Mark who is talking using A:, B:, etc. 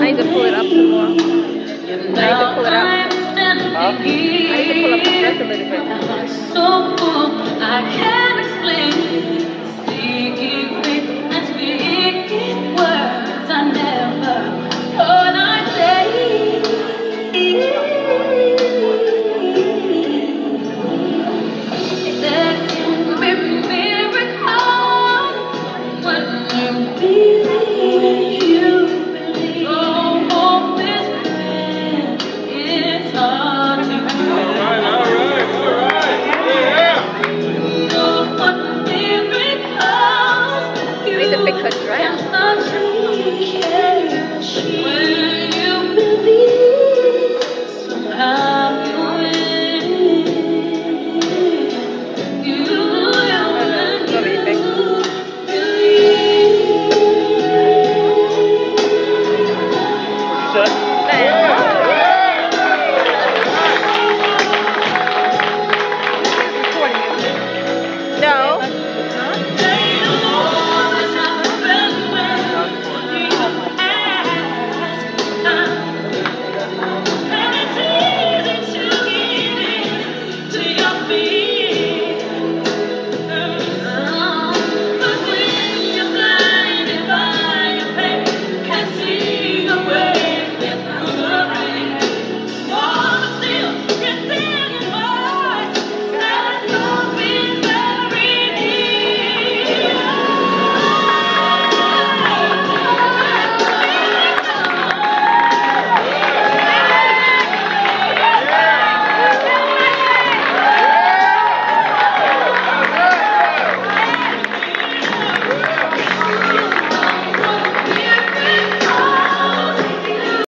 A: I need to pull it up some more. I need to pull it up. Up.